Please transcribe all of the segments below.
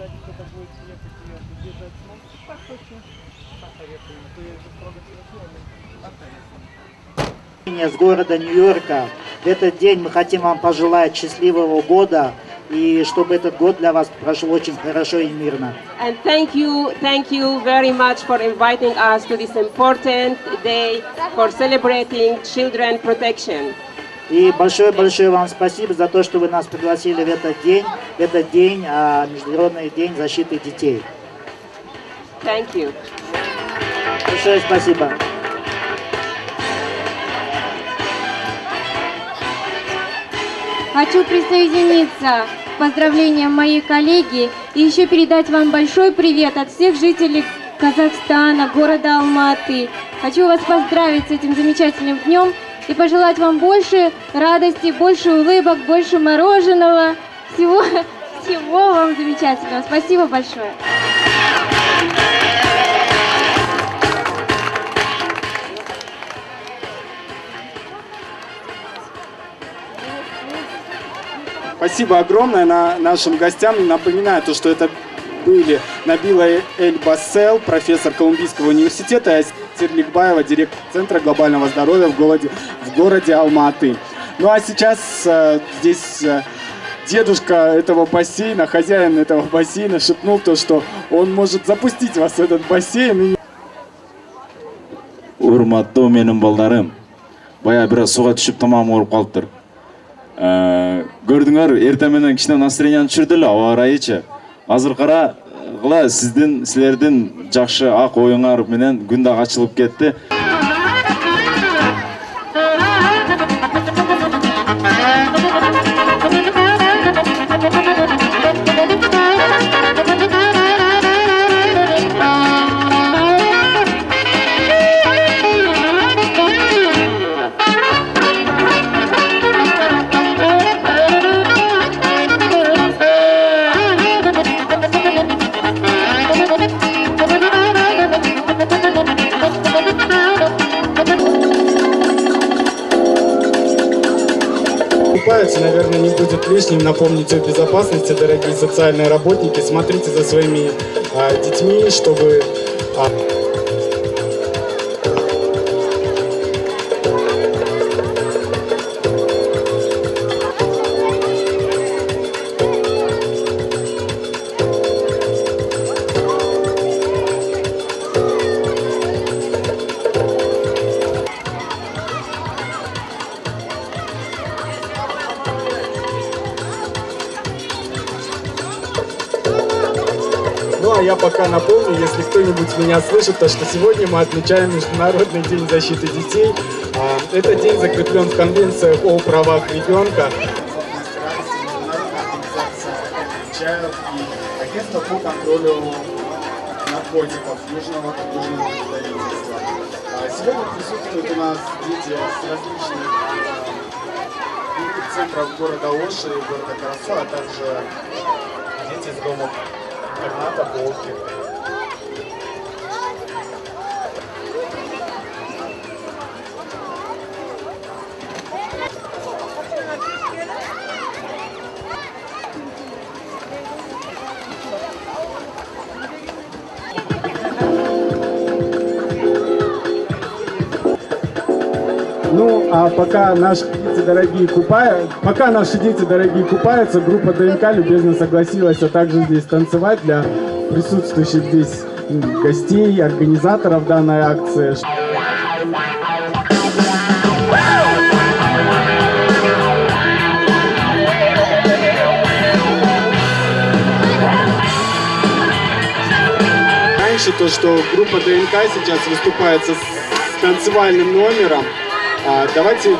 ожидать, кто-то будет ехать ее поддержать. Ну, так точно. То я поехали. с города Нью-Йорка. В этот день мы хотим вам пожелать счастливого года и чтобы этот год для вас прошел очень хорошо и мирно. And thank you, thank you very much for inviting us to this important day for celebrating children protection. И большое-большое вам спасибо за то, что вы нас пригласили в этот день, в этот день, а, Международный день защиты детей. Thank you. Большое спасибо. Хочу присоединиться к поздравлениям моей коллеги и еще передать вам большой привет от всех жителей Казахстана, города Алматы. Хочу вас поздравить с этим замечательным днем и пожелать вам больше радости, больше улыбок, больше мороженого. Всего, всего вам замечательного. Спасибо большое. Спасибо огромное на нашим гостям. Напоминаю, то, что это были Набила Эль Бассел, профессор Колумбийского университета, и Терликбаева, директор Центра глобального здоровья в городе, в городе Алматы. Ну а сейчас э, здесь э, дедушка этого бассейна, хозяин этого бассейна шепнул то, что он может запустить вас в этот бассейн. Урматтуу менин балдарым баягы бир аз сууга түшүп тамагым ооруп калыптыр көрдүңөр эртең менен кичине настроенияны түшүрдү эле аба ырайычы азыр карагыла сиздин силердин жакшы ак оюңар менен күн дагы кетти. Лишним напомнить о безопасности, дорогие социальные работники. Смотрите за своими а, детьми, чтобы а, я пока напомню, если кто-нибудь меня слышит, то что сегодня мы отмечаем Международный день защиты детей. А, Этот день закреплен в конвенциях о правах ребенка. агентство по контролю наркотиков Южного, Южного правительства. Сегодня присутствуют у нас дети с различных а, центров города Оши и города Карасу, а также дети из дома интерната Волки. Ну, а пока дети дорогие купают, пока наши дети дорогие купаются, группа ДНК любезно согласилась, а также здесь танцевать для присутствующих здесь гостей, организаторов данной акции. Раньше то, что группа ДНК сейчас выступает с танцевальным номером, а, давайте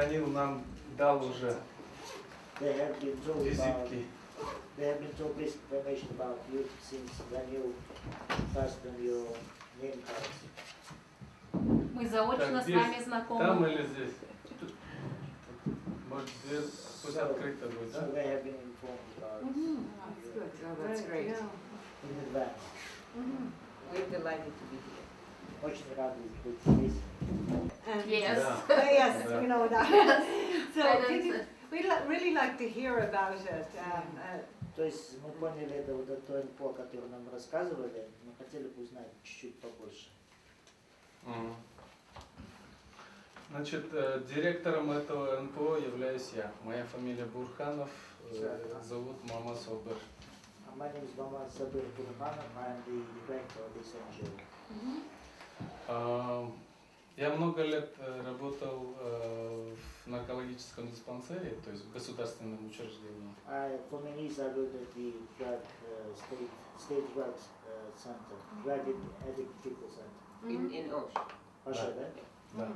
Данил нам дал уже They have been told about, визитки. they have been told basic information about you since Daniel passed on your name cards. Мы заочно Так, с вами Там знакомы. или здесь? Может, дверь пусть So- открыта будет, So да? they have been informed about Oh, that's great. in advance. We're delighted to be here. Очень рады быть здесь. Yes. Да. yes, Yeah. you know that. so you, we'd li- really like to hear about it. Um, uh, То есть мы поняли это вот это НПО, которое нам рассказывали, мы хотели бы узнать чуть-чуть побольше. Мгм. Значит, э, директором этого НПО являюсь я. Моя фамилия Бурханов, э, зовут Мама Собер. Uh, My name is Maman Sabir Burhanov, I am the director of this NGO. А, Я много лет э, работал э, в наркологическом диспансере, то есть в государственном учреждении. I, for many years I worked at the drug, uh, state, state drugs uh, center, drug addict people center. In, in Osh. Паша, да? Да,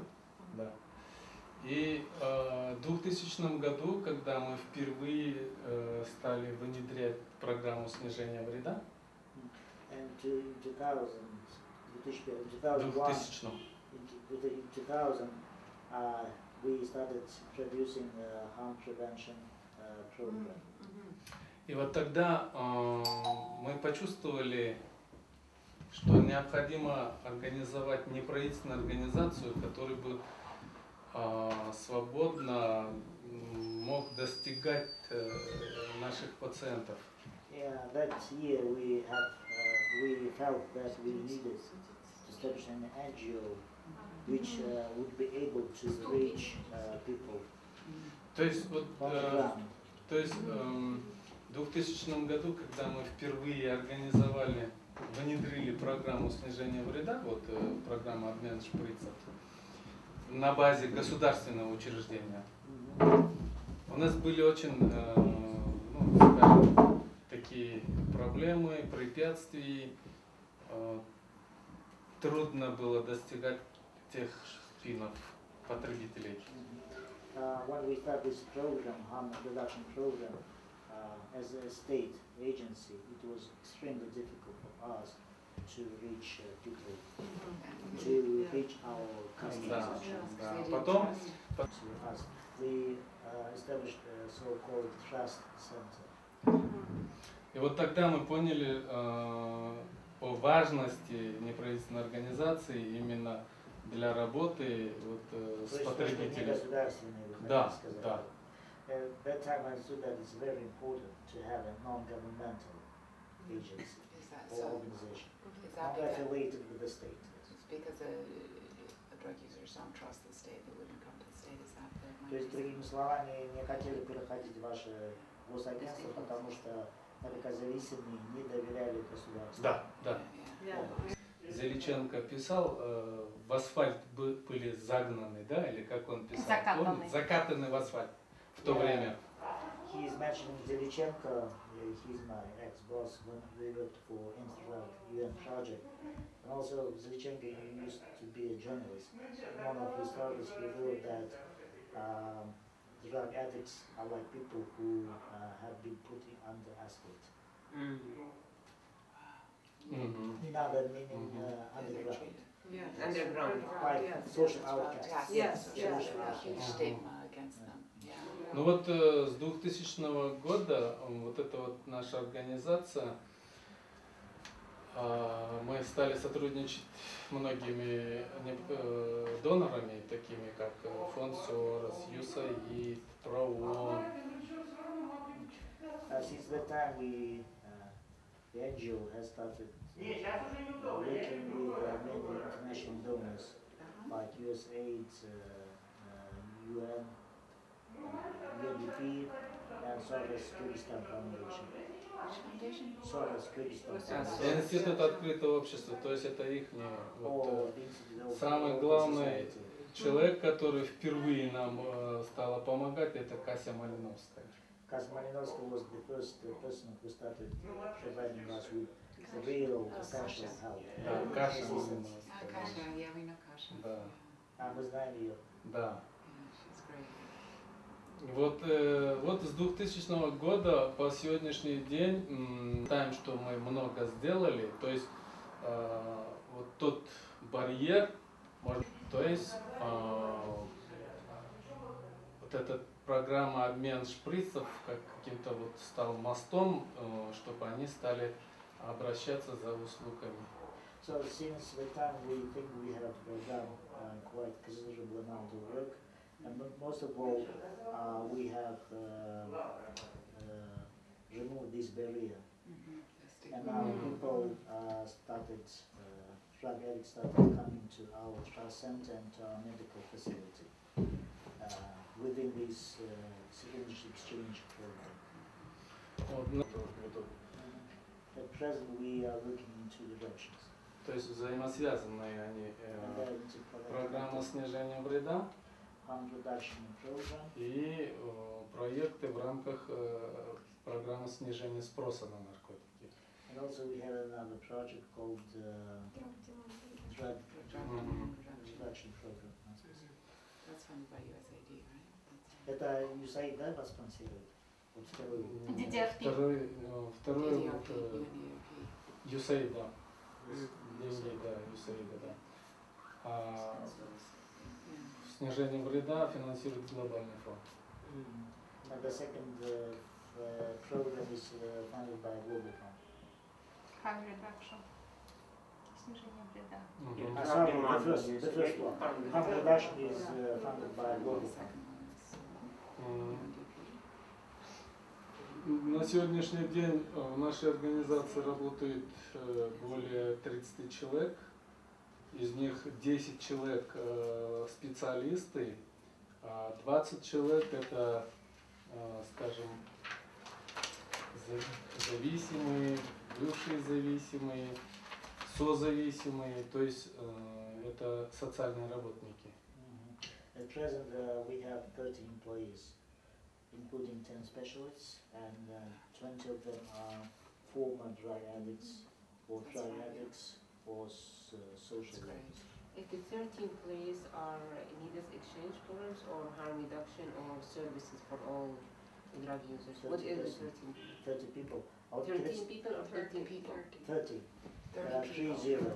да. И э, в 2000 году, когда мы впервые э, стали внедрять программу снижения вреда, And in 2000, 2000, 2001, 2000 in, in 2000, uh, we started introducing uh, harm prevention uh, program. И вот тогда э, мы почувствовали, что необходимо организовать неправительственную организацию, которая бы э, свободно мог достигать э, наших пациентов. Yeah, that year we had, uh, we felt that we needed establish an NGO which uh, would be able to reach uh, people То есть вот э. То есть эм, в 2000 году, когда мы впервые организовали, внедрили программу снижения вреда, вот э, программа обмен шприцев, на базе государственного учреждения, у нас были очень, э, ну, скажем, такие проблемы, препятствия. Э, трудно было достигать тех спинов потребителей. Uh, when we started this program, harm reduction program, uh, as a state agency, it was extremely difficult for us to reach uh, people, to reach our Да, customers. да. Потом To us. We uh, established a so-called trust center. И вот тогда мы поняли э, о важности неправительственной организации именно для работы вот, э, То с потребителями. Да, сказать. да. At that time I understood that it's very important to have a non-governmental agency Is that or so? organization, Is not that because, affiliated with the state. it's because the, the drug users don't trust the state, they wouldn't come to the state, is that the main То есть, другими словами, не хотели переходить в ваше госагентство, потому что наркозависимые не доверяли государству. Да, да. Yeah. yeah. Заличенко писал, э, в асфальт бы- были загнаны, да, или как он писал? Закатаны. Помните? Закатаны в асфальт в то Да. время. He is mentioning Zelichenko, uh, he's my ex-boss when we worked for Instrad UN project. And also Zelichenko he used to be a journalist. In one of his stories he wrote that um, drug addicts are like people who uh, have been put in under asphalt. Мгм. In other meaning Mhm. uh, Yeah, they're underground. treated. Yeah. Underground. Like Yes. social outcasts. Yes, Yes, yes, a yes. huge Ага. stigma against them, yeah. Ну вот э, с 2000 года э, вот эта вот наша организация, э, мы стали сотрудничать многими э, донорами, такими как э, фонд СОРОС, USAID, ПРООН. Uh, since that time, we, uh, the NGO has started uh, working with uh, many international donors like USAID, uh, uh, UN, uh, UNDP, and Soros Kyrgyzstan Foundation. Институт открытого общества, то есть это их вот, э, самый главный человек, который впервые нам э, стала помогать, это Кася Малиновская. Kaz Malinovsky was the first uh, person who started providing us with real essential help. Да, Каша. Ah, Малиновская. Kasha, yeah, we know Kasha. Да. А мы знаем ее. Да. Yeah, she's great. great. Вот, э, вот с 2000 года по сегодняшний день м, считаем, что мы много сделали. То есть э, вот тот барьер, может, то есть э, вот эта программа обмен шприцев как каким-то вот стал мостом, э, чтобы они стали обращаться за услугами. So since the time we think we have done uh, quite considerable amount of work, and mo- most of all, uh, we have uh, uh, removed this barrier. Mhm. The stigma. And now Mhm. people uh, started, uh, drug addicts started coming to our trust center and to our medical facility uh, within this uh, syringe exchange program. Вот, ну, At present, we are looking in two directions. то есть взаимосвязанные они. And э, then it's a программа снижения вреда и э, проекты в рамках э, программы снижения спроса на наркотики. And also we have another project called uh, Drug Drug Mhm. reduction. Reduction Program. That's funded by USAID, right? That's- Это USAID, да, вас спонсирует? Вот второй. DDRP. Второй, э, второй вот, э. USAID, да. Деньги, да, USAID, да. А Yeah. снижение вреда финансирует глобальный фонд. Mm. The second uh, uh, program is uh, funded by Global Fund. Harm reduction. Снижение вреда. Мгм. Uh, sorry, the first, the first one. Harm reduction is uh, funded by Global Fund. uh. UNDP. На сегодняшний день э, в нашей организации работает э, более 30 человек. Из них 10 человек э, специалисты, а 20 человек это, э, скажем, за- зависимые, бывшие зависимые, созависимые, то есть э, это социальные работники. At present, uh, we have 30 employees, including 10 specialists, and uh, 20 of them are former drug addicts, or drug addicts, or s- uh, social That's great. workers. If the 13 employees are needed exchange programs or harm reduction or services for all drug users? What is the 13? 30 people. Out 13 people or 13 people? 30. Uh, 30 three people. zero.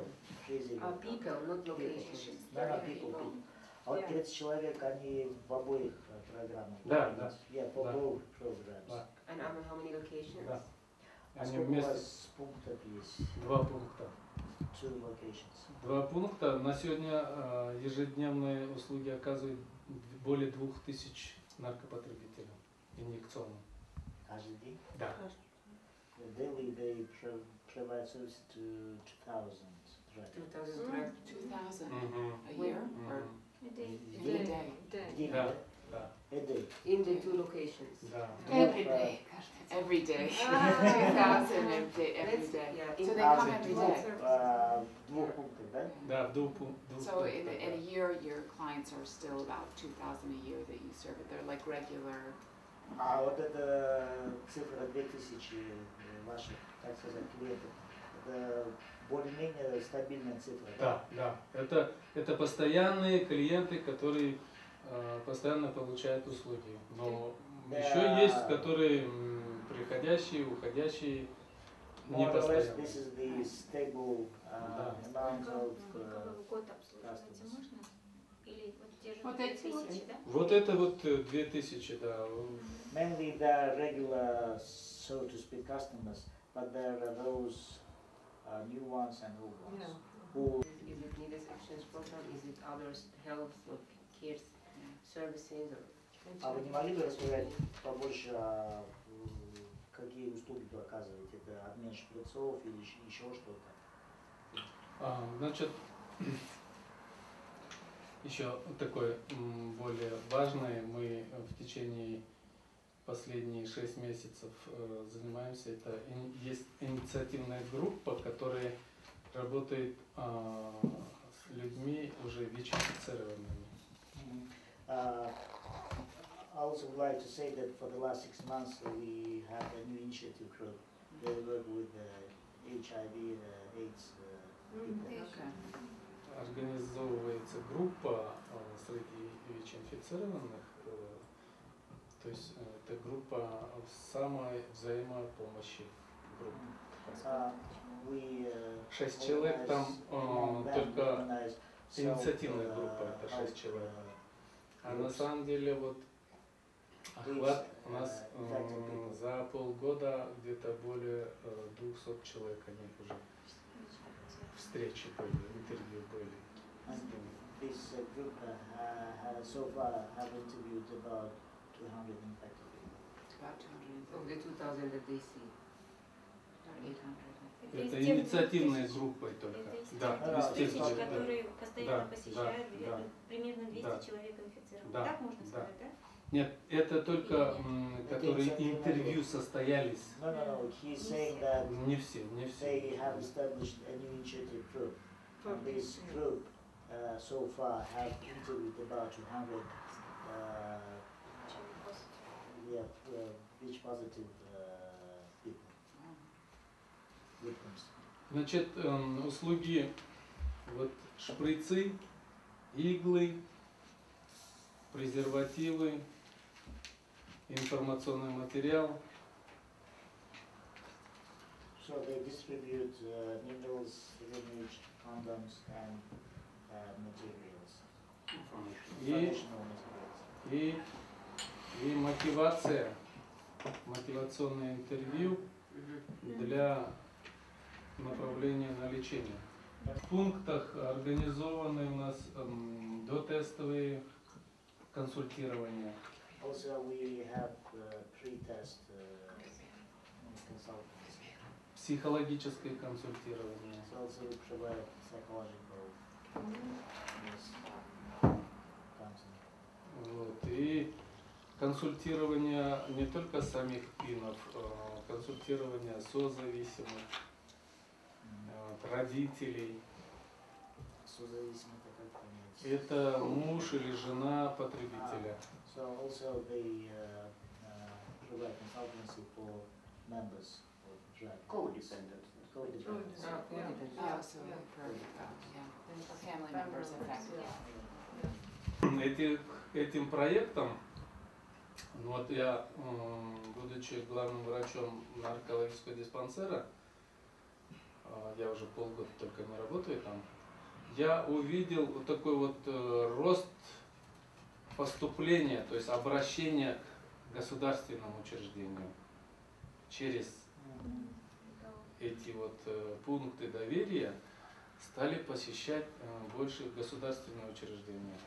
Three zero. Uh, people, not locations. Да, да, people, people. А вот Yeah. 30 человек, они в обоих э, программах. Да, да. Yeah, for Да. both programs. Да. And um, how many locations? Да. А Они сколько у вместе вас пунктов есть? два пункта. Two locations. Два пункта. На сегодня э, ежедневные услуги оказывают более двух тысяч наркопотребителям инъекционно. Каждый день? Да. Daily they pro- provide service to 2000 drug 2000 drug. 2,000 Мгм. a year or Мгм. a Day. day? Да. In the two locations. да. Every Uh, day, every day. Ah. 2,000 every day, every day. yeah, So they А come every двух, day. в двух пунктах, да? Да, в двух, So in, in a year, your clients are still about 2,000 a year that you serve. They're like regular. А вот эта цифра 2000 э, ваших, так сказать, клиентов, это более-менее стабильная цифра, Да, да. Это, это постоянные клиенты, которые постоянно получают услуги. Но Да. еще есть, которые приходящие, уходящие, не постоянно. the uh, Да. uh, в год обслуживаете, можно? Или вот те же Вот две эти вот? тысячи, да? Вот это вот э, 2000, да. Mainly are regular, so to speak, customers, but there are those uh, new ones and old ones Yeah. who Is it needed exchange program? Is it others health or care services? А вы не могли бы рассказать побольше, какие услуги вы оказываете? Это обмен шприцов или еще что-то? А, значит, еще такое м, более важное, мы в течение последние шесть месяцев э, занимаемся, это ин- есть инициативная группа, которая работает а, с людьми уже ВИЧ-инфицированными. Uh, I also would like to say that for the last six months uh, we have a new initiative group. They work with uh, HIV, uh, AIDS uh, people. Okay. Организовывается группа э, среди ВИЧ-инфицированных, э, то есть э, это группа самой взаимопомощи. Uh, uh, Шесть человек, там э, только инициативная группа, uh, это шесть человек. А на самом деле вот охват у нас э, за полгода где-то более э, 200 человек они уже встречи были, интервью были. About 230 people. About 200. Of the 2,000 that they see, 800. Это тех, инициативной тысяч, группой только. Из да, да, тысяч, да, которые да, постоянно да, посещают, да, это да, примерно 200 да, человек инфицировано. Да, так можно сказать, да? Нет, это только нет. которые это интервью состоялись. No, no, no. He's saying that не все, не все. They have established a new initiative group. And this group uh, so far have interviewed about 200 uh, yeah, uh, which positive uh, Значит, эм, услуги, вот шприцы, иглы, презервативы, информационный материал. So they distribute uh, needles, syringe, condoms, and uh, materials, И, и, и мотивация, мотивационное интервью для направления на лечение. В пунктах организованы у нас эм, дотестовые консультирования. Also, we have uh, pre-test uh, consultants. психологическое консультирование. So also we provide psychological yes, counseling. Вот. И консультирование не только самих пинов, а консультирование созависимых, вот, родителей. Это муж или жена потребителя. Uh, uh. Codependent. Эти- этим проектом, ну вот я, будучи главным врачом наркологического диспансера, я уже полгода только не работаю там, я увидел вот такой вот э, рост поступления, то есть обращения к государственному учреждению через эти вот э, пункты доверия стали посещать э, больше государственные учреждения.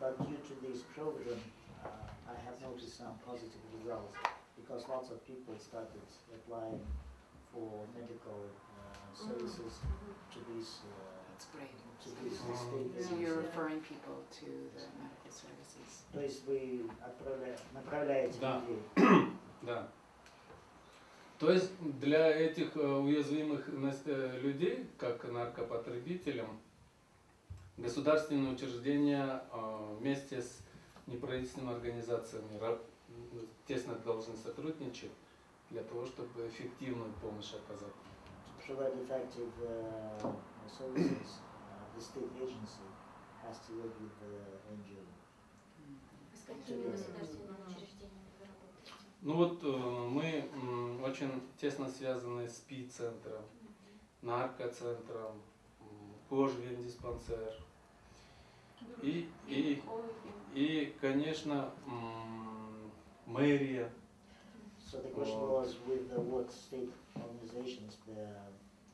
But due to this program, I have noticed some positive results because lots of people started applying for medical uh, services to these uh, That's great. to these Mm. state So you're referring people to the medical services. То есть вы направляете Да. людей. Да. То есть для этих э, уязвимых э, людей, как наркопотребителям, государственные учреждения э, вместе с неправительственными организациями тесно должны сотрудничать для того, чтобы эффективную помощь оказать. To provide effective uh, services, uh, the state agency has to work with the NGO. А с какими государственными учреждениями вы работаете? Ну вот э, мы очень тесно связаны с ПИ-центром, наркоцентром, м, кожвен-диспансер. И, и, и, конечно, мэрия. So the question Oh. was with the what state organizations they're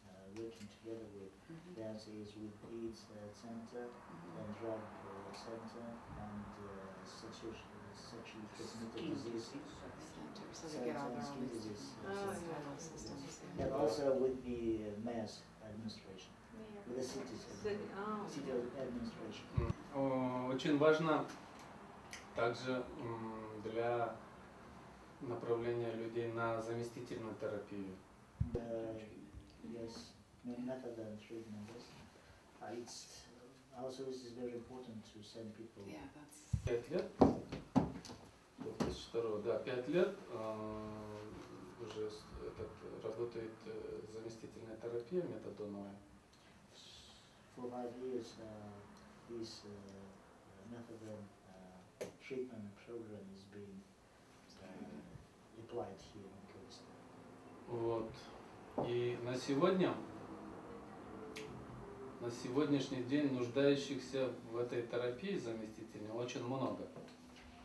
uh, working together with. The answer is with AIDS uh, Center and Drug uh, Center and uh, sexual, sexually transmitted disease Center, so they get all their own Skin disease. Oh, yeah. and also with the uh, mass administration, Очень важно также для направления людей на заместительную терапию. Uh, yes, me- method and treatment. Yes. Uh, it's also this is very important to send people. Yeah, that's, Пять лет, 2002, да, пять лет э, уже этот, работает э, заместительная терапия метадоновая. For five years, uh, this uh, methadone uh, treatment program is being uh, applied here in Kyrgyzstan. Вот. И на сегодня, на сегодняшний день нуждающихся в этой терапии заместительной очень много.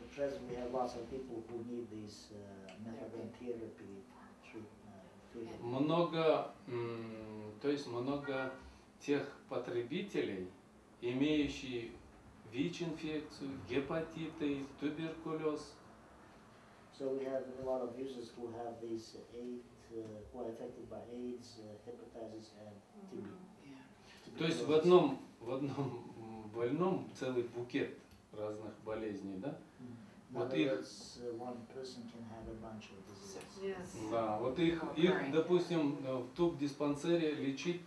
At present, we have lots of people who need this uh, methadone therapy treatment. treatment. Много, то есть много тех потребителей, имеющие ВИЧ-инфекцию, гепатиты, туберкулез, So we have a lot of users who have these AIDS, uh, who are affected by AIDS, uh, hepatitis, and TB. Yeah. То есть в одном, в одном больном целый букет разных болезней, да? In Вот их- uh. Да, вот их, их, допустим, э, в туб-диспансере лечить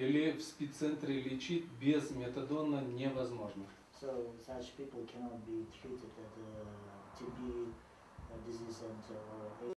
или в спеццентре лечить без метадона невозможно. So such people cannot be treated at the TB uh, disease center or